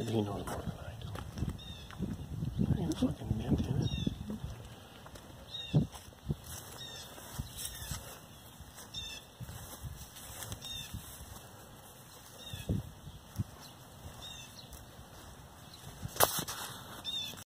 Illinois.